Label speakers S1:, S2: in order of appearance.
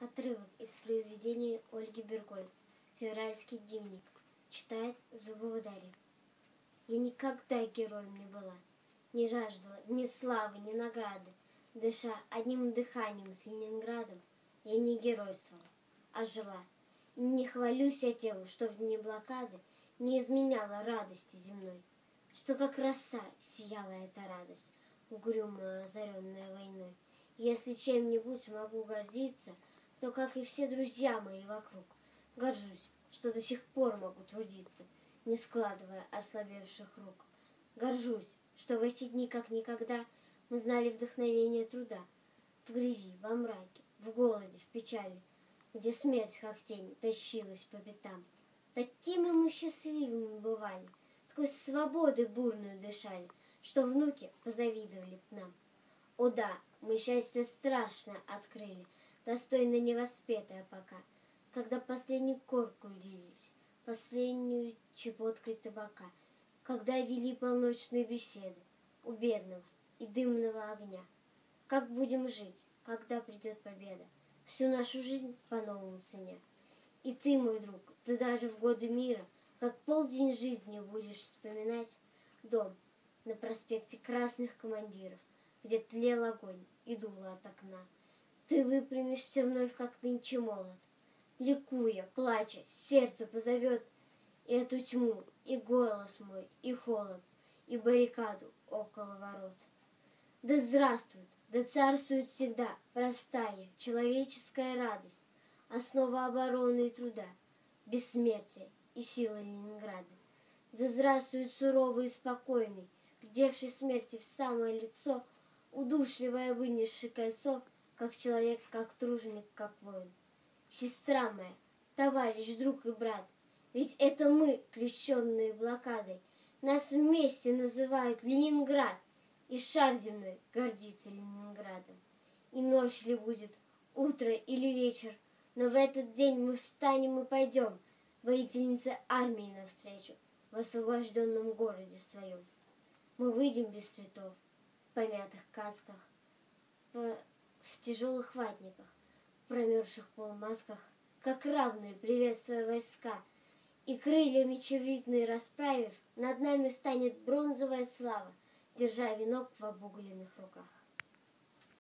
S1: Отрывок из произведения Ольги Бергольц «Февральский дневник». Читает Зубова Дарья. Я никогда героем не была, не жаждала ни славы, ни награды. Дыша одним дыханием с Ленинградом, я не геройствовала, а жила. И не хвалюсь я тем, что в дни блокады не изменяла радости земной, что как роса сияла эта радость, угрюмая, озаренная войной. Если чем-нибудь могу гордиться — то, как и все друзья мои вокруг, горжусь, что до сих пор могу трудиться, не складывая ослабевших рук. Горжусь, что в эти дни, как никогда, мы знали вдохновение труда. В грязи, во мраке, в голоде, в печали, где смерть, как тень, тащилась по пятам. Такими мы счастливыми бывали, такой свободы бурную дышали, что внуки позавидовали к нам. О да, мы счастье страшно открыли — достойно невоспетая пока, когда последнюю корку делились, последнюю чепоткой табака, когда вели полночные беседы у бедного и дымного огня. Как будем жить, когда придет победа, всю нашу жизнь по-новому ценя. И ты, мой друг, ты даже в годы мира, как полдень жизни будешь вспоминать дом на проспекте Красных Командиров, где тлел огонь и дуло от окна. Ты выпрямишься вновь, как нынче молод, Ликуя, плача, сердце позовет И эту тьму, и голос мой, и холод, И баррикаду около ворот. Да здравствует, да царствует всегда Простая человеческая радость, Основа обороны и труда, Бессмертие и сила Ленинграда. Да здравствует суровый и спокойный, Глядевший смерти в самое лицо, Удушливое вынесший кольцо — как человек, как труженик, как воин. Сестра моя, товарищ, друг и брат, ведь это мы, крещенные блокадой, нас вместе называют Ленинград, и шар земной гордится Ленинградом. И ночь ли будет, утро или вечер, но в этот день мы встанем и пойдем, воительнице армии навстречу, в освобожденном городе своем. Мы выйдем без цветов, в помятых касках, в тяжелых ватниках, промерзших полумасках, как равные, приветствуя войска, и крылья мечевидные расправив, над нами станет бронзовая слава, держа венок в обугленных руках.